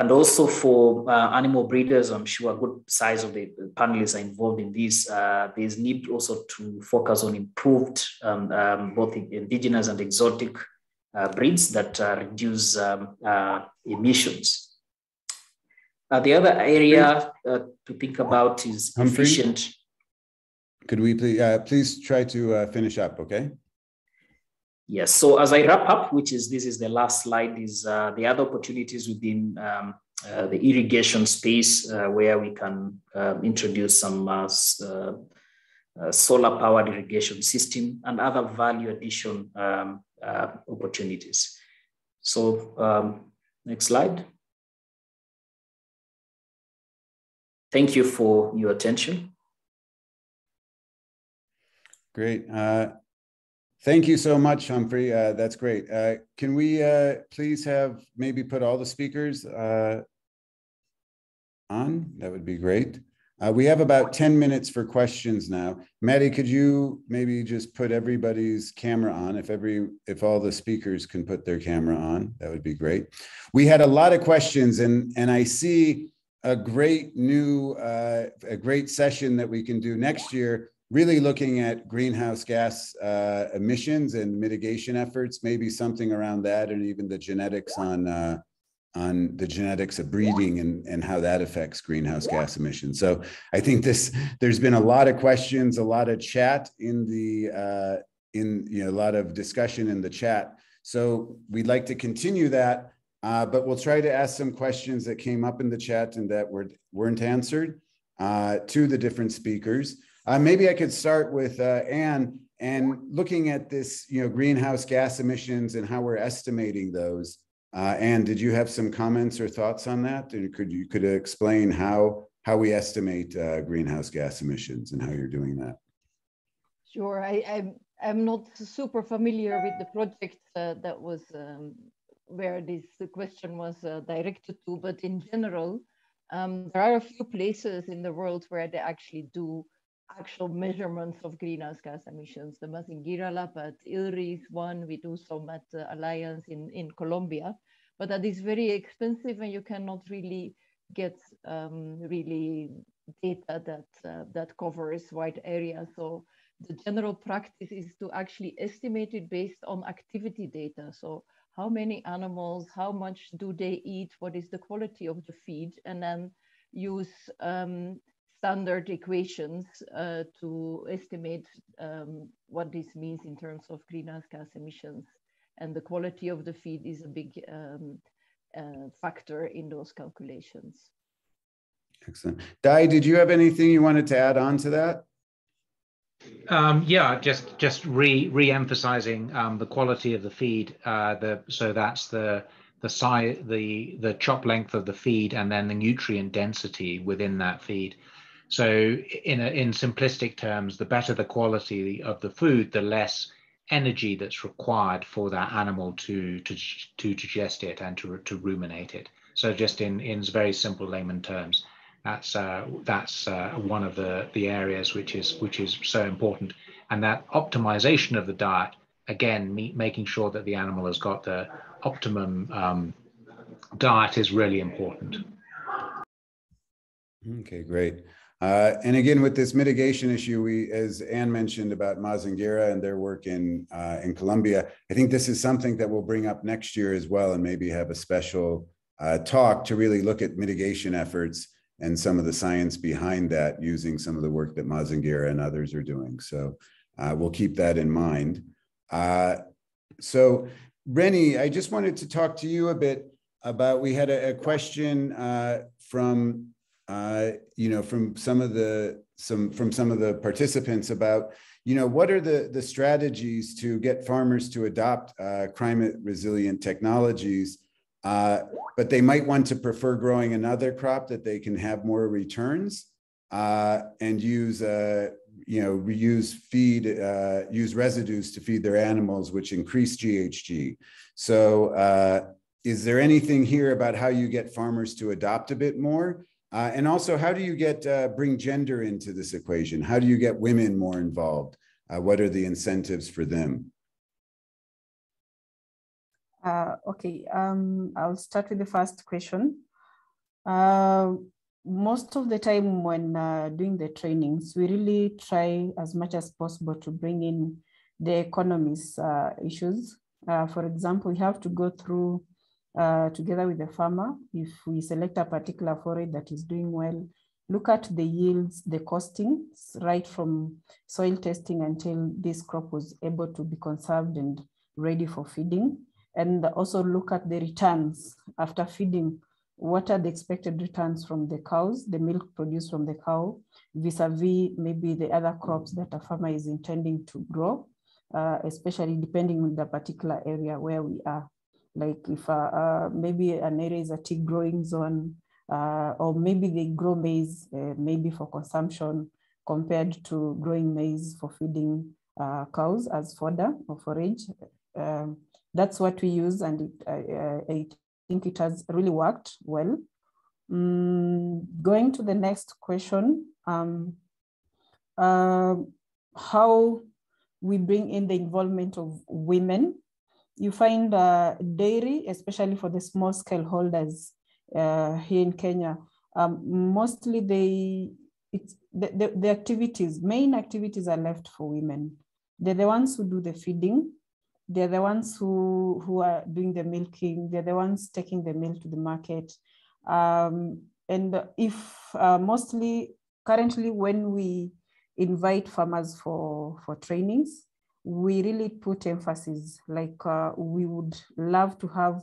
And also for uh, animal breeders, I'm sure a good size of the panelists are involved in this. Uh, there's need also to focus on improved um, um, both indigenous and exotic uh, breeds that uh, reduce um, uh, emissions. Uh, the other area to think about is Humphrey? efficient. could we please, please try to finish up, okay? Yes, so as I wrap up, which is this is the last slide, is uh, the other opportunities within um, uh, the irrigation space uh, where we can um, introduce some uh, solar powered irrigation system and other value addition um, opportunities. So um, next slide. Thank you for your attention. Great. Uh, thank you so much, Humphrey. Uh, that's great. Uh, can we uh, please have maybe put all the speakers uh, on? That would be great. Uh, we have about 10 minutes for questions now. Maddie, could you maybe just put everybody's camera on? If every, if all the speakers can put their camera on, that would be great. We had a lot of questions and, and I see a great new, uh, a great session that we can do next year, really looking at greenhouse gas uh, emissions and mitigation efforts, maybe something around that and even the genetics on uh, on the genetics of breeding and, and how that affects greenhouse gas emissions. So I think this there's been a lot of questions, a lot of chat in the uh, in you know a lot of discussion in the chat. So we'd like to continue that, uh, but we'll try to ask some questions that came up in the chat and that were weren't answered uh, to the different speakers. Uh, maybe I could start with uh, Anne and looking at this, you know, greenhouse gas emissions and how we're estimating those. Uh, Anne, did you have some comments or thoughts on that? And could you could explain how how we estimate uh, greenhouse gas emissions and how you're doing that? Sure. I, I'm I'm not super familiar with the project uh, that was um, where this question was uh, directed to, but in general, um, there are a few places in the world where they actually do actual measurements of greenhouse gas emissions. The Mazingira lab at ILRI is one. We do some at the Alliance in, in Colombia, but that is very expensive and you cannot really get um, really data that, uh, that covers wide areas. So the general practice is to actually estimate it based on activity data. So how many animals, how much do they eat, what is the quality of the feed, and then use um, standard equations uh, to estimate um, what this means in terms of greenhouse gas emissions. And the quality of the feed is a big um, uh, factor in those calculations. Excellent. Dai, did you have anything you wanted to add on to that? Um, yeah, just just re re-emphasizing um, the quality of the feed. Uh, the so that's the the size, the the chop length of the feed, and then the nutrient density within that feed. So in, a, in simplistic terms, the better the quality of the food, the less energy that's required for that animal to, to, to digest it and to, to ruminate it. So just in, in very simple layman terms, that's, uh, that's uh, one of the, the areas which is, which is so important. And that optimization of the diet, again, me, making sure that the animal has got the optimum um, diet is really important. Okay, great. Uh, and again, with this mitigation issue, we, as Anne mentioned about Mazingira and their work in uh, in Colombia, I think this is something that we'll bring up next year as well, and maybe have a special uh, talk to really look at mitigation efforts and some of the science behind that, using some of the work that Mazingira and others are doing. So uh, we'll keep that in mind. Uh, so Rennie, I just wanted to talk to you a bit about. We had a, a question uh, from uh, you know, from some of the some from some of the participants about, you know, what are the the strategies to get farmers to adopt uh, climate resilient technologies, uh, but they might want to prefer growing another crop that they can have more returns uh, and use, uh, you know, reuse feed, uh, use residues to feed their animals, which increase GHG. So, is there anything here about how you get farmers to adopt a bit more? Uh, and also, how do you get uh, bring gender into this equation? How do you get women more involved? Uh, what are the incentives for them? Uh, okay, um, I'll start with the first question. Uh, most of the time when uh, doing the trainings, we really try as much as possible to bring in the economies issues. for example, we have to go through uh, together with the farmer. If we select a particular forage that is doing well look at the yields, the costings, right from soil testing until this crop was able to be conserved and ready for feeding. And also look at the returns after feeding. What are the expected returns from the cows, the milk produced from the cow, vis-a-vis maybe the other crops that a farmer is intending to grow, uh, especially depending on the particular area where we are. Like if uh, uh, maybe an area is a tea growing zone, uh, or maybe they grow maize, maybe for consumption, compared to growing maize for feeding cows as fodder or forage. Um, that's what we use, and it, I think it has really worked well. Mm, going to the next question, um, uh, how we bring in the involvement of women. You find uh, dairy, especially for the small scale holders, uh, here in Kenya, um, mostly they, it's, the, the, the activities, main activities are left for women. They're the ones who do the feeding. They're the ones who, who are doing the milking. They're the ones taking the milk to the market. Um, and if uh, mostly currently when we invite farmers for, for trainings, we really put emphasis like uh, we would love to have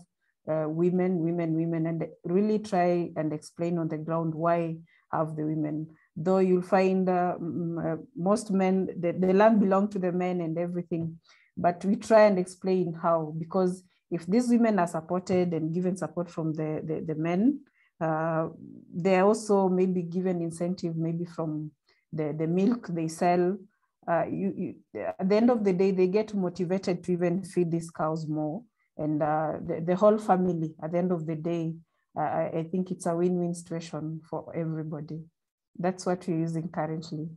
uh, women, women, women, and really try and explain on the ground why have the women. Though you'll find uh, uh, most men, the, the land belong to the men and everything, but we try and explain how, because if these women are supported and given support from the, the, the men, uh, they're also maybe given incentive maybe from the, the milk they sell. Uh, you, you, at the end of the day, they get motivated to even feed these cows more. And uh, the, the whole family at the end of the day uh, I, think it's a win-win situation for everybody. That's what we're using currently.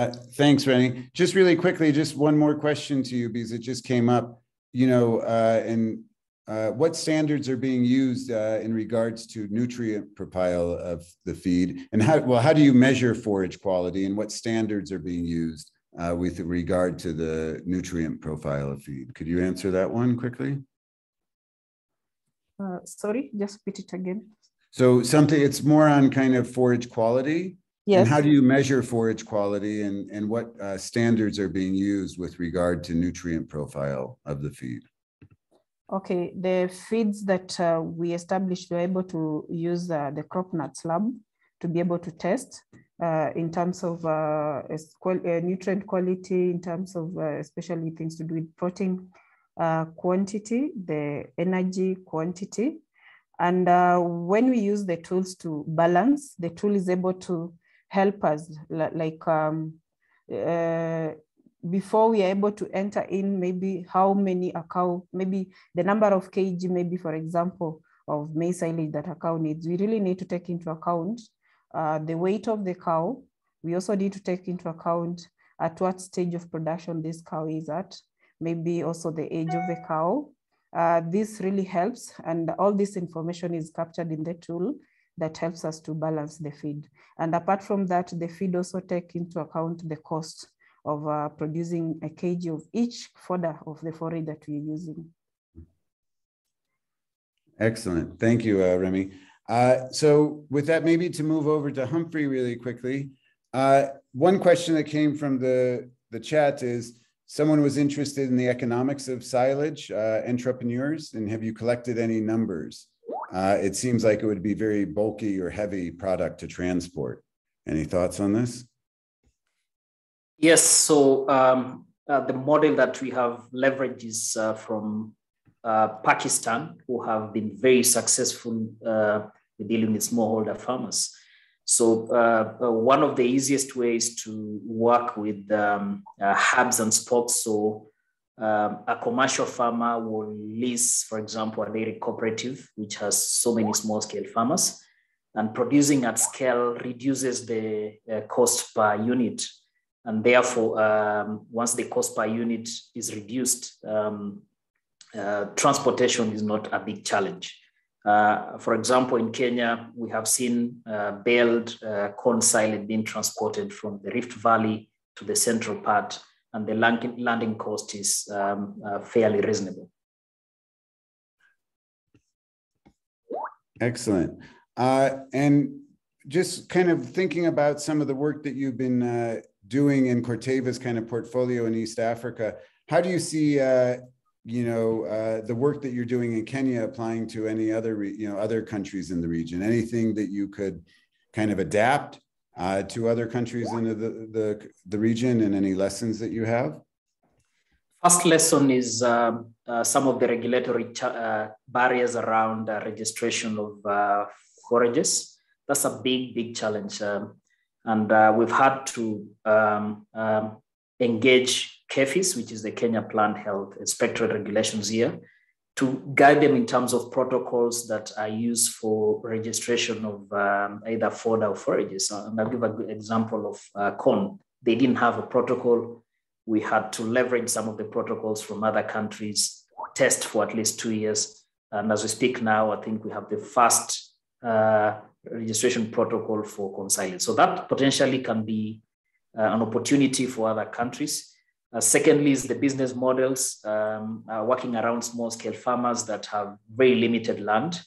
Uh, thanks rennie just really quickly just one more question to you because it just came up you know uh, and uh, what standards are being used uh, in regards to nutrient profile of the feed and how well how do you measure forage quality and what standards are being used uh, with regard to the nutrient profile of feed. Could you answer that one quickly? Uh, sorry, just repeat it again. So something, it's more on kind of forage quality. Yes. And how do you measure forage quality and, and what uh, standards are being used with regard to nutrient profile of the feed? Okay, the feeds that uh, we established, we're able to use uh, the CropNuts lab to be able to test uh, in terms of uh, uh, nutrient quality, in terms of uh, especially things to do with protein quantity, the energy quantity. And when we use the tools to balance, the tool is able to help us like um, before we are able to enter in maybe how many a cow, maybe the number of kg, maybe for example, of maize silage that a cow needs, we really need to take into account uh, the weight of the cow. We also need to take into account at what stage of production this cow is at, maybe also the age of the cow. Uh, this really helps and all this information is captured in the tool that helps us to balance the feed. And apart from that, the feed also take into account the cost of uh, producing a kg of each fodder of the forage that we're using. Excellent. Thank you, uh, Rennie. Uh, so with that, maybe to move over to Humphrey really quickly. Uh, one question that came from the, the chat is, someone was interested in the economics of silage, uh, entrepreneurs, and have you collected any numbers? Uh, it seems like it would be very bulky or heavy product to transport. Any thoughts on this? Yes, so um, uh, the model that we have leveraged is uh, from uh, Pakistan, who have been very successful uh, dealing with smallholder farmers. So uh, uh, one of the easiest ways to work with um, hubs and spokes. So um, a commercial farmer will lease, for example, a dairy cooperative, which has so many small scale farmers and producing at scale reduces the cost per unit. And therefore, um, once the cost per unit is reduced, um, uh, transportation is not a big challenge. Uh, for example, in Kenya, we have seen uh, baled uh, corn silage being transported from the Rift Valley to the central part, and the landing, cost is um, uh, fairly reasonable. Excellent. Uh, and just kind of thinking about some of the work that you've been doing in Corteva's kind of portfolio in East Africa, how do you see, uh, you know, uh, the work that you're doing in Kenya applying to any other, you know, other countries in the region? Anything that you could kind of adapt uh, to other countries in the, the, the region and any lessons that you have? First lesson is um, uh, some of the regulatory uh, barriers around uh, registration of forages. That's a big, big challenge. Um, and uh, we've had to um, um engage KEPHIS, which is the Kenya Plant Health Inspectorate regulations here, to guide them in terms of protocols that are used for registration of um, either fodder or forages. And I'll give a good example of uh, corn. They didn't have a protocol we had to leverage some of the protocols from other countries, test for at least two years. And as we speak now, I think we have the first uh, registration protocol for silage. So that potentially can be uh, an opportunity for other countries. Uh, secondly, is the business models um, working around small scale farmers that have very limited land.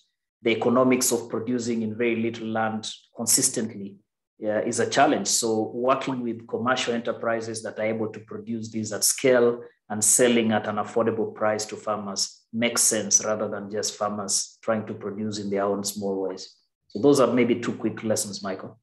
The economics of producing in very little land consistently uh, is a challenge. So working with commercial enterprises that are able to produce these at scale and selling at an affordable price to farmers makes sense rather than just farmers trying to produce in their own small ways. So those are maybe two quick lessons, Michael.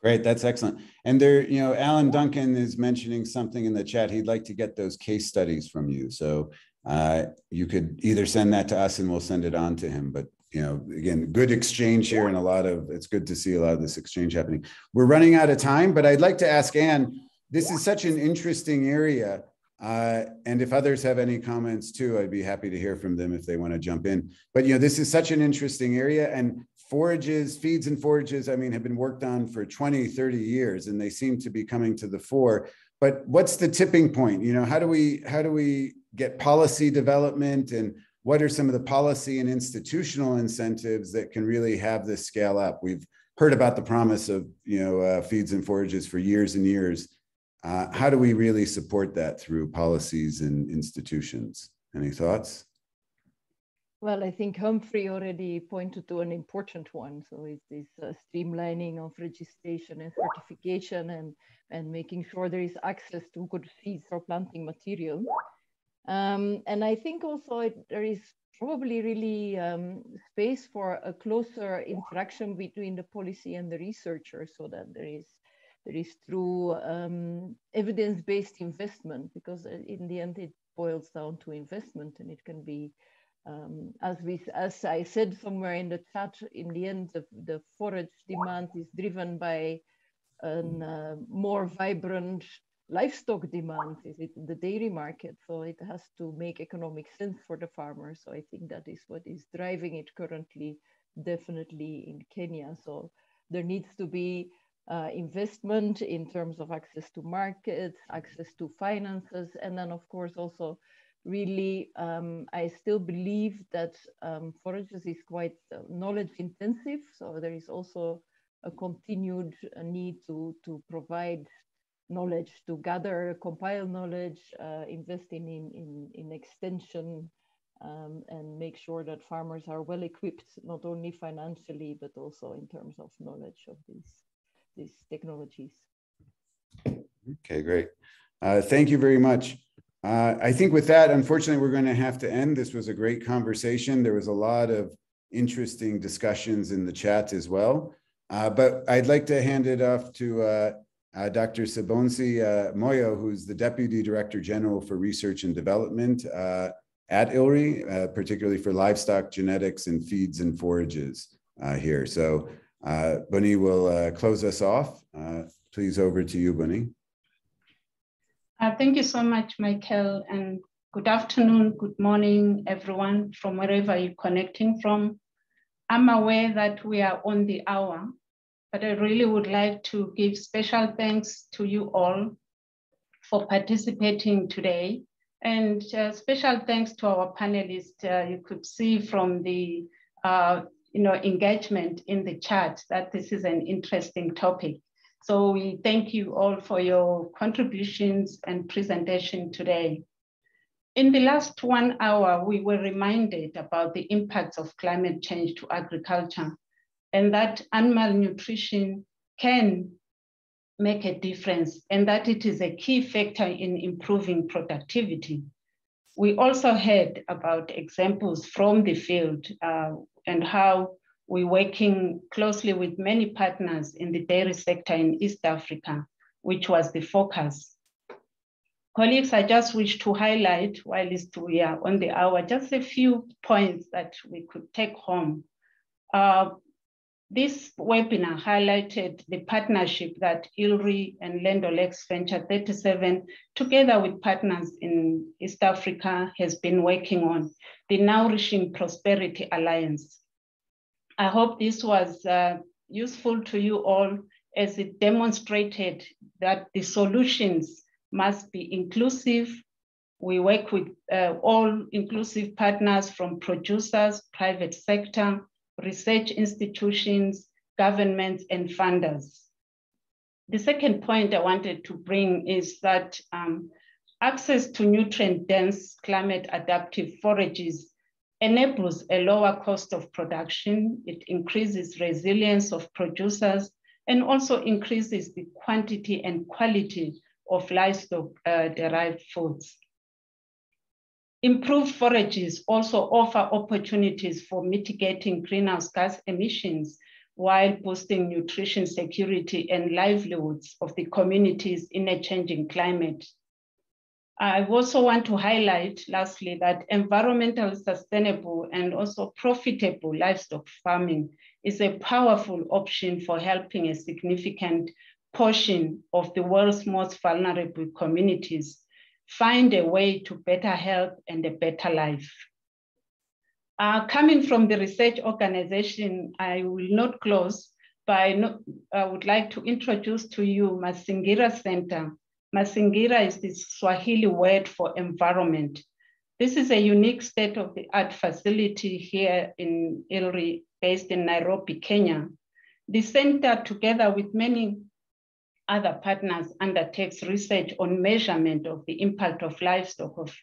Great, that's excellent. And there, you know, Alan Duncan is mentioning something in the chat. He'd like to get those case studies from you. So uh, you could either send that to us and we'll send it on to him. But you know, again, good exchange here and a lot of, it's good to see a lot of this exchange happening. We're running out of time, but I'd like to ask Anne, this is such an interesting area. Uh, and if others have any comments too, I'd be happy to hear from them if they want to jump in. But, you know, this is such an interesting area and forages, feeds and forages, I mean, have been worked on for 20, 30 years, and they seem to be coming to the fore. But what's the tipping point? You know, how do we, how do we get policy development and what are some of the policy and institutional incentives that can really have this scale up? We've heard about the promise of you know uh, feeds and forages for years and years. Uh, how do we really support that through policies and institutions? Any thoughts? Well, I think Humphrey already pointed to an important one. So it's this uh, streamlining of registration and certification and, and making sure there is access to good seeds or planting material. Um, and I think also it, there is probably really um, space for a closer interaction between the policy and the researcher so that there is there is true um, evidence-based investment because uh, in the end it boils down to investment and it can be um, as we as I said somewhere in the chat in the end the, the forage demand is driven by a uh, more vibrant livestock demand is it the dairy market? So it has to make economic sense for the farmer. So i think that is what is driving it currently definitely in kenya. So there needs to be uh, investment in terms of access to markets access to finances and then of course also really um, i still believe that um, forages is quite uh, knowledge intensive so there is also a continued uh, need to to provide knowledge to gather, compile knowledge, uh, investing in, in, in extension, um, and make sure that farmers are well equipped, not only financially, but also in terms of knowledge of these, these technologies. Okay, great. Uh, thank you very much. Uh, I think with that, unfortunately, we're going to have to end. This was a great conversation. There was a lot of interesting discussions in the chat as well. Uh, but I'd like to hand it off to uh, uh, Dr. Siboniso uh, Moyo, who's the Deputy Director General for Research and Development uh, at ILRI, particularly for livestock genetics and feeds and forages here. So Bunny will close us off. please over to you, Bunny. Thank you so much, Michael, and good afternoon, good morning, everyone, from wherever you're connecting from. I'm aware that we are on the hour, but I really would like to give special thanks to you all for participating today. And uh, special thanks to our panelists. Uh, you could see from the uh, you know, engagement in the chat that this is an interesting topic. So we thank you all for your contributions and presentation today. In the last one hour, we were reminded about the impacts of climate change to agriculture and that animal nutrition can make a difference and that it is a key factor in improving productivity. We also heard about examples from the field uh, and how we're working closely with many partners in the dairy sector in East Africa, which was the focus. Colleagues, I just wish to highlight, while we are on the hour, just a few points that we could take home. Uh, this webinar highlighted the partnership that ILRI and Land O'Lakes Venture 37, together with partners in East Africa, has been working on, the Nourishing Prosperity Alliance. I hope this was uh, useful to you all as it demonstrated that the solutions must be inclusive. We work with uh, all inclusive partners from producers, private sector, research institutions, governments, and funders. The second point I wanted to bring is that um, access to nutrient-dense climate adaptive forages enables a lower cost of production. It increases resilience of producers and also increases the quantity and quality of livestock uh, derived foods. Improved forages also offer opportunities for mitigating greenhouse gas emissions while boosting nutrition security and livelihoods of the communities in a changing climate. I also want to highlight, lastly, that environmental sustainable and also profitable livestock farming is a powerful option for helping a significant portion of the world's most vulnerable communities find a way to better health and a better life. Uh, coming from the research organization, I will not close, but I, I would like to introduce to you Mazingira Center. Mazingira is the Swahili word for environment. This is a unique state-of-the-art facility here in ILRI, based in Nairobi, Kenya. The center, together with many other partners undertakes research on measurement of the impact of livestock of,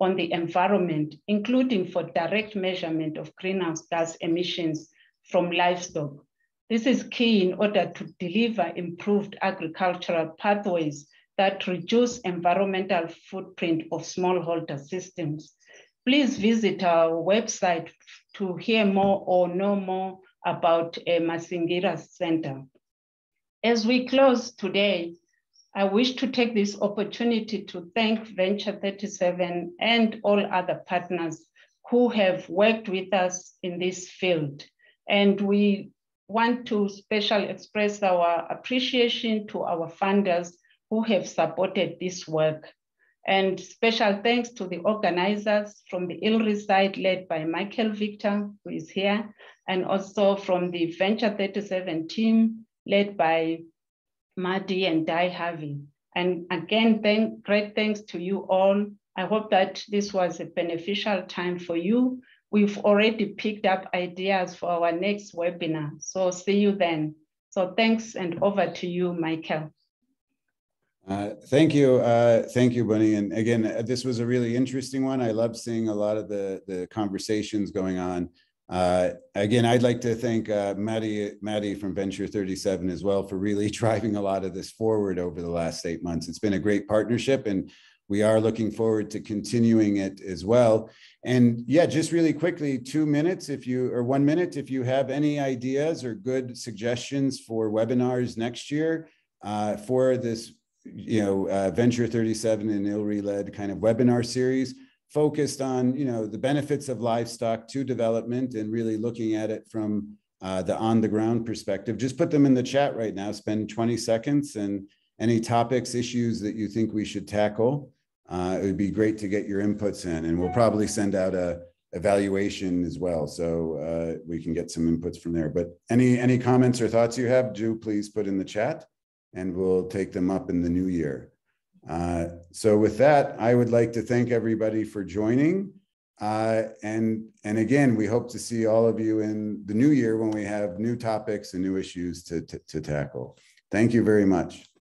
on the environment, including for direct measurement of greenhouse gas emissions from livestock. This is key in order to deliver improved agricultural pathways that reduce environmental footprint of smallholder systems. Please visit our website to hear more or know more about uh, a Mazingira Center. As we close today, I wish to take this opportunity to thank Venture 37 and all other partners who have worked with us in this field. And we want to specially express our appreciation to our funders who have supported this work. And special thanks to the organizers from the ILRI side led by Michael Victor, who is here, and also from the Venture 37 team led by Madi and Dai Harvey. And again, thank, great thanks to you all. I hope that this was a beneficial time for you. We've already picked up ideas for our next webinar. So see you then. So thanks and over to you, Michael. Uh, thank you. Uh, thank you, Bunny. And again, uh, this was a really interesting one. I love seeing a lot of the, the conversations going on. Uh, again, I'd like to thank uh, Maddie, Maddie from Venture 37 as well for really driving a lot of this forward over the last eight months. It's been a great partnership and we are looking forward to continuing it as well. And yeah, just really quickly, two minutes if you, or one minute, if you have any ideas or good suggestions for webinars next year uh, for this, you know, uh, Venture 37 and ILRI led kind of webinar series, focused on you know the benefits of livestock to development and really looking at it from uh, the on the ground perspective. Just put them in the chat right now. Spend 20 seconds and any topics issues that you think we should tackle uh, it would be great to get your inputs in. And we'll probably send out a evaluation as well. So uh, we can get some inputs from there. But any any comments or thoughts you have do please put in the chat and we'll take them up in the new year uh, so with that, I would like to thank everybody for joining. Uh, and, and again, we hope to see all of you in the new year when we have new topics and new issues to, to, to tackle. Thank you very much.